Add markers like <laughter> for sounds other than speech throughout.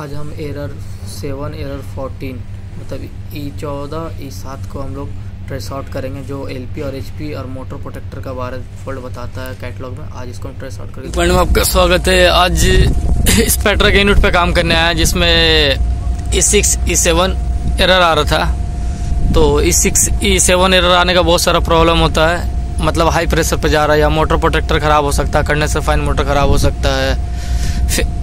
आज हम error seven error fourteen मतलब ई चौदह ई सात को हम लोग ट्रेस आउट करेंगे, जो एलपी और एचपी और मोटर प्रोटेक्टर का बारे फॉल्ट बताता है कैटलॉग में। आज इसको हम ट्रेस आउट करेंगे। मैडम आपका स्वागत है। आज इस पेट्रा के यूनिट पे काम करने आया, जिसमें E six E seven error आ रहा था। तो E six E seven error आने का बहुत सारा प्रॉब्लम होता है। मतलब हाई प्रेशर पे जा रहा है या मोटर प्रोटेक्टर खराब हो सकता है कंडेंसर फाइन मोटर खराब हो सकता है।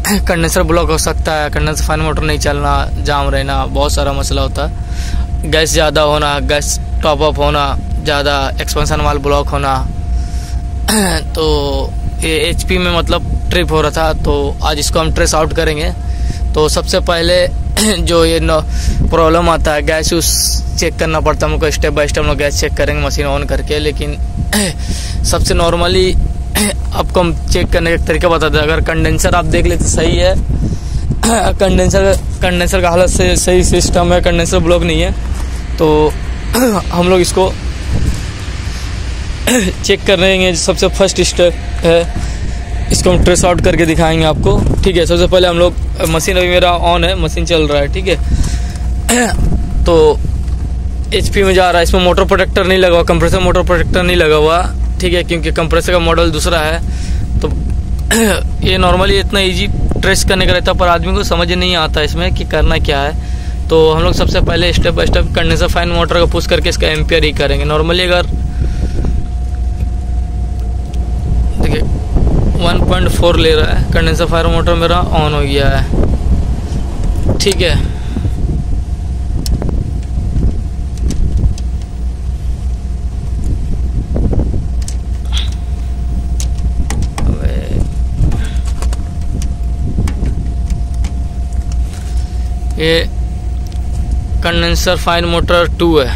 <coughs> कंडेंसर ब्लॉक हो सकता है, कंडेंसर फाइन मोटर नहीं चलना, जाम रहना, बहुत सारा मसला होता है। गैस ज़्यादा होना, गैस टॉप अप होना, ज़्यादा एक्सपेंशन वाल ब्लॉक होना। <coughs> तो ये एचपी में मतलब ट्रिप हो रहा था तो आज इसको हम ट्रेस आउट करेंगे। तो सबसे पहले <coughs> जो ये प्रॉब्लम आता है, गैस उस चेक करना पड़ता है, हमको स्टेप बाय स्टेप हम लोग गैस चेक करेंगे मशीन ऑन करके। लेकिन सबसे नॉर्मली <coughs> आपको हम चेक करने का तरीका बताते हैं। अगर कंडेंसर आप देख लेते, सही है। <coughs> कंडेंसर कंडेंसर का हालत से, सही सिस्टम है कंडेंसर ब्लॉक नहीं है। तो <coughs> हम लोग इसको चेक कर रहे हैं। सबसे फ़र्स्ट स्टेप है। इसको हम ट्रेस आउट करके दिखाएँगे आपको। ठीक है, सबसे पहले हम लोग मशीन अभी मेरा ऑन है मशीन चल रहा है, ठीक है। तो एचपी में जा रहा है। इसमें मोटर प्रोटेक्टर नहीं लगा हुआ कंप्रेसर मोटर प्रोटेक्टर नहीं लगा हुआ। ठीक है, क्योंकि कंप्रेसर का मॉडल दूसरा है तो <clears throat> ये नॉर्मली इतना इजी ट्रेस करने का रहता है, पर आदमी को समझ नहीं आता इसमें कि करना क्या है। तो हम लोग सबसे पहले step by step condenser fan motor का पुश करके इसका एम्पियर ही करेंगे। नॉर्मली अगर देखिए 1.4 ले रहा है कंडेंसर फायर मोटर मेरा ऑन हो गया है। ठीक है। ये कंडेंसर फाइन मोटर टू है,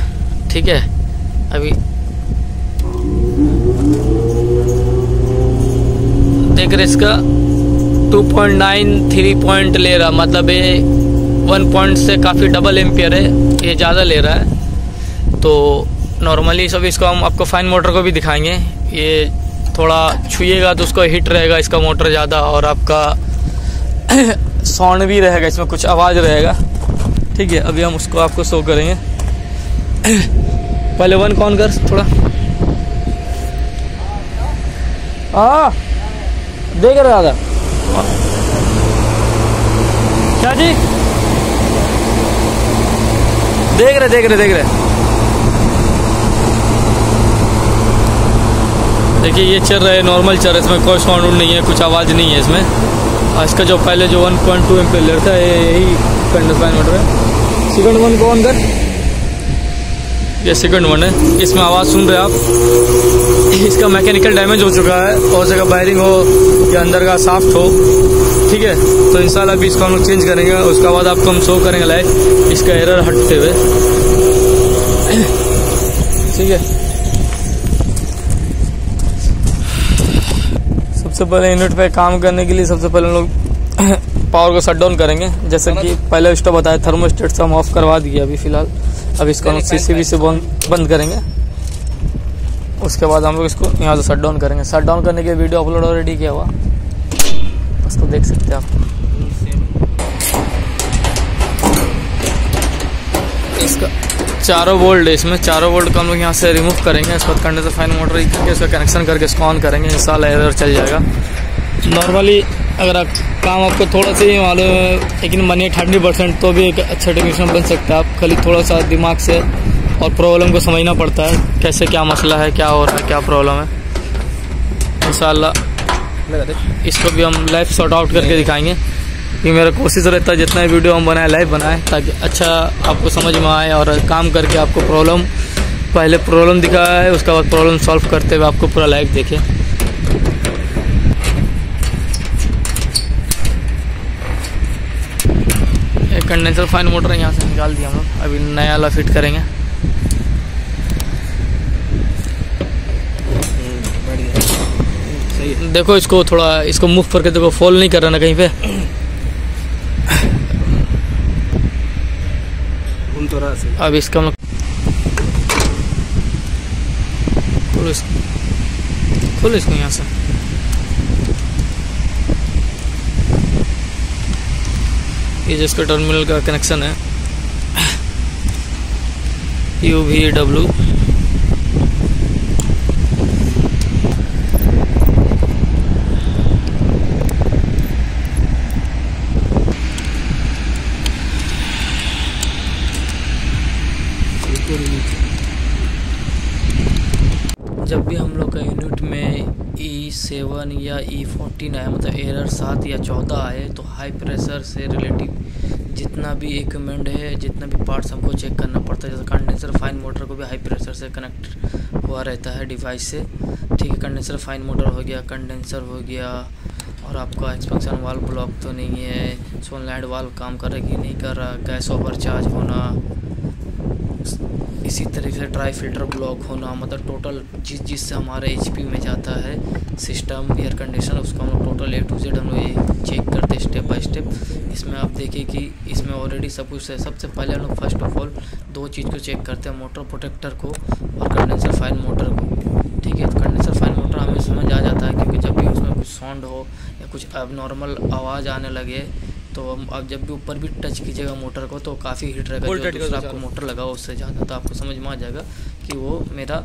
ठीक है? अभी देख रहे इसका 2.9 थ्री पॉइंट ले रहा मतलब ये वन पॉइंट से काफ़ी डबल एम्पियर है, ये ज़्यादा ले रहा है। तो नॉर्मली सब इसको हम आपको फाइन मोटर को भी दिखाएँगे। ये थोड़ा छुएगा तो उसको हिट रहेगा इसका मोटर ज़्यादा और आपका साउंड भी रहेगा, इसमें कुछ आवाज़ रहेगा। ठीक है, अभी हम उसको आपको शो करेंगे। पहले वन कौन कर, थोड़ा। हाँ देख रहे दादा क्या जी? देख रहे देख रहे देख रहे। देखिए, ये चल रहा है नॉर्मल चल रहा है, इसमें कोई साउंड नहीं है, कुछ आवाज़ नहीं है इसमें। इसका जो पहले जो 1.2 पॉइंट टू एम्पियर था यही कंडीशन मोटर है। सेकंड वन को ऑन कर ये सेकंड वन है। इसमें आवाज़ सुन रहे आप। इसका मैकेनिकल डैमेज हो चुका है और जगह वायरिंग हो या अंदर का साफ्ट हो ठीक है? तो इंशाल्लाह अभी इसको हम लोग चेंज करेंगे उसके बाद आपको हम शो करेंगे लाइव इसका एरर हटते हुए। ठीक है? सबसे पहले यूनिट पे काम करने के लिए सबसे पहले हम लोग <coughs> पावर को शट डाउन करेंगे। जैसे कि पहले स्टॉप बताया थर्मोस्टेट से हम ऑफ़ करवा दिए अभी फ़िलहाल। अब इसको हम सीसीबी से बंद करेंगे। उसके बाद हम लोग इसको यहाँ से शट डाउन करेंगे। शट डाउन करने के वीडियो अपलोड ऑलरेडी किया हुआ। उसको देख सकते हैं आप। इसका चारों वोल्ट इसमें चारों वोल्ट को हम लोग यहाँ से रिमूव करेंगे इसके बाद से फाइन मोटर करके इसका कनेक्शन करके इसको ऑन करेंगे इंशाल्लाह एरर चल जाएगा। नॉर्मली अगर आप काम आपको थोड़ा सा ही मालूम है लेकिन मनी थर्टी परसेंट तो भी एक अच्छा टेक्नीशियन बन सकता है। आप खाली थोड़ा सा दिमाग से और प्रॉब्लम को समझना पड़ता है कैसे क्या मसला है क्या हो रहा है क्या प्रॉब्लम है। इंशाल्लाह इसको भी हम लाइव शॉर्ट आउट करके दिखाएँगे। कि मेरा कोशिश रहता है जितना वीडियो हम बनाए लाइव बनाए, ताकि अच्छा आपको समझ में आए और काम करके आपको प्रॉब्लम पहले प्रॉब्लम दिखाया है उसके बाद प्रॉब्लम सॉल्व करते हुए आपको पूरा लाइव देखे। कंडेंसर फाइन मोटर यहाँ से निकाल दिया हम लोग। अभी नया वाला फिट करेंगे। देखो, इसको थोड़ा, इसको मूव करके देखो फॉल नहीं कर रहा ना कहीं पे। तो रहा से। अब इसका हम खोलो इसको खोलो इसको यहाँ से ये जिसका टर्मिनल का कनेक्शन है यू वी डब्ल्यू जब भी हम लोग का यूनिट में ई सेवन या ई फोर्टीन आए मतलब एरर सात या चौदह आए तो हाई प्रेशर से रिलेटिव जितना भी इक्विपमेंट है, जितना भी पार्ट्स हमको चेक करना पड़ता है, जैसे कंडेंसर फाइन मोटर को भी हाई प्रेशर से कनेक्ट हुआ रहता है डिवाइस से। ठीक है कंडेंसर फाइन मोटर हो गया कंडेंसर हो गया, और आपका एक्सपेंशन वाल ब्लॉक तो नहीं है सोनलाइट वाल काम कर रहा कि नहीं कर रहा, गैस ओवर चार्ज होना इसी तरीके से ड्राई फ़िल्टर ब्लॉक होना मतलब टोटल जिस जिस से हमारे एच में जाता है सिस्टम एयर कंडीशनर उसको हम टोटल ए टू जेड हम लोग चेक करते हैं स्टेप बाय स्टेप इसमें आप देखिए कि इसमें ऑलरेडी सब कुछ है। सबसे पहले हम लोग फ़र्स्ट ऑफ़ ऑल दो चीज़ को चेक करते हैं मोटर प्रोटेक्टर को और कंडेंसर फाइन मोटर को। ठीक है कंडेंसर फाइन मोटर हमें समझ आ जाता है, क्योंकि जब भी उसमें कुछ साउंड हो या कुछ अब नॉर्मल आवाज़ आने लगे तो आप जब भी ऊपर भी टच कीजिएगा मोटर को तो काफ़ी हीट रहेगा जो दूसरा आपको मोटर लगाओ उससे ज़्यादा तो आपको समझ में आ जाएगा कि वो मेरा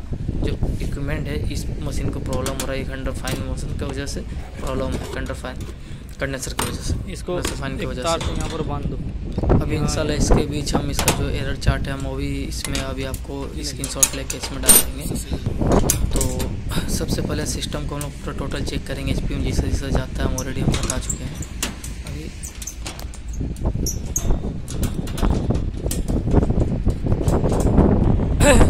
जो इक्विपमेंट है इस मशीन को प्रॉब्लम हो रहा है कंडर फाइन मशीन की वजह से प्रॉब्लम है कंडर फाइन कंडेंसर की वजह से इसको फाइन की वजह से। यहाँ पर बाँध दो। अभी इंशाल्लाह इसके बीच हम इसका जो एरर चार्ट है हम वो भी इसमें अभी आपको स्क्रीन शॉट लेके इसमें डाल देंगे। तो सबसे पहले सिस्टम को हम लोग पूरा टोटल चेक करेंगे एच पी जैसे जैसे जाता है हम ऑलरेडी हम बता चुके हैं अभी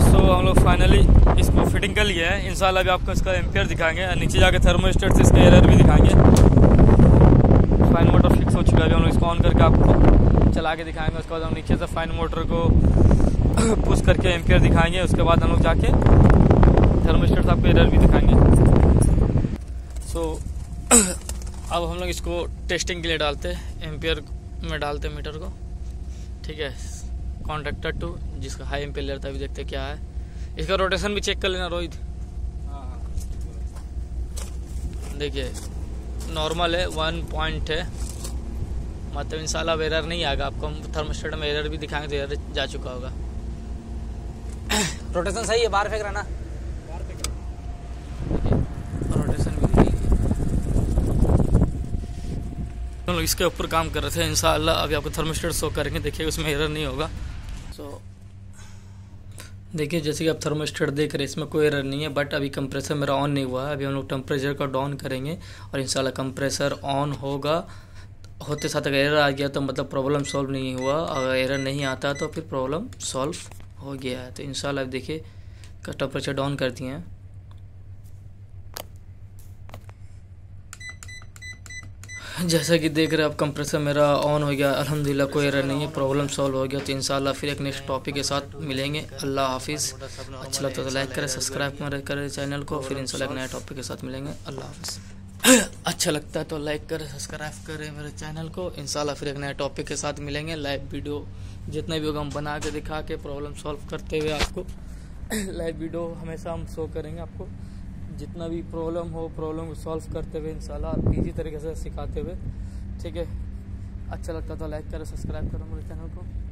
सो so, हम लोग फाइनली इसको फिटिंग कर लिया है। इंशाल्लाह अभी आपको इसका एम्पेयर दिखाएँगे और नीचे जाके थर्मोस्टेट से इसका एरर भी दिखाएँगे। फाइन मोटर फिक्स हो चुका है हम लोग इसको ऑन करके आपको चला के दिखाएँगे। उसके बाद हम नीचे से फाइन मोटर को <coughs> पुश करके एम्पेयर दिखाएँगे। उसके बाद हम लोग जाके थर्मोस्टेट से आपको एरर भी दिखाएँगे। सो <coughs> अब हम लोग इसको टेस्टिंग के लिए डालते हैं। एम्पेयर में डालते मीटर को। ठीक है। कॉन्ट्रेक्टर टू जिसका हाई एम्पेयर लेता है, अभी देखते क्या है। इसका रोटेशन भी चेक कर लेना, रोहित। देखिए नॉर्मल है वन पॉइंट है। मतलब इंशाल्लाह एरर नहीं आएगा। आपको हम थर्मोस्टेट में एरर भी दिखाएँगे तो एरर जा चुका होगा। <coughs> रोटेशन सही है? बाहर फेंक रहा ना? लोग इसके ऊपर काम कर रहे थे। इंशाल्लाह अभी आपको थर्मोस्टेट शो करेंगे। देखिए, उसमें एरर नहीं होगा। देखिए, जैसे कि आप थर्मोस्टेट देख रहे हैं, इसमें कोई एरर नहीं है बट अभी कंप्रेसर मेरा ऑन नहीं हुआ है। अभी हम लोग टेम्परेचर का डाउन करेंगे और इन कंप्रेसर ऑन होगा। होते साथ अगर एरर आ गया तो मतलब प्रॉब्लम सॉल्व नहीं हुआ। अगर एरर नहीं आता तो फिर प्रॉब्लम सॉल्व हो गया है। तो इन देखिए टेम्परेचर डाउन कर दिए हैं। जैसा कि देख रहे हैं आप कंप्रेसर मेरा ऑन हो गया, अल्हम्दुलिल्लाह, कोई एरर नहीं है प्रॉब्लम सॉल्व हो गया तो इंशाल्लाह फिर एक नेक्स्ट टॉपिक के साथ मिलेंगे। अल्लाह हाफिज़। अच्छा लगता है तो लाइक करें सब्सक्राइब करें चैनल को, फिर इंशाल्लाह एक नए टॉपिक के साथ मिलेंगे। अल्लाह हाफिज़। <coughs> अच्छा लगता है तो लाइक करें सब्सक्राइब करें मेरे चैनल को, इंशाल्लाह फिर एक नए टॉपिक के साथ मिलेंगे। लाइव वीडियो जितना भी होगा हम बना के दिखा के प्रॉब्लम सॉल्व करते हुए आपको <coughs> लाइव वीडियो हमेशा हम शो करेंगे आपको। जितना भी प्रॉब्लम हो प्रॉब्लम को सॉल्व करते हुए इंशाल्लाह इजी तरीके से सिखाते हुए, ठीक है? अच्छा लगता तो लाइक करो सब्सक्राइब करो, मेरे चैनल को।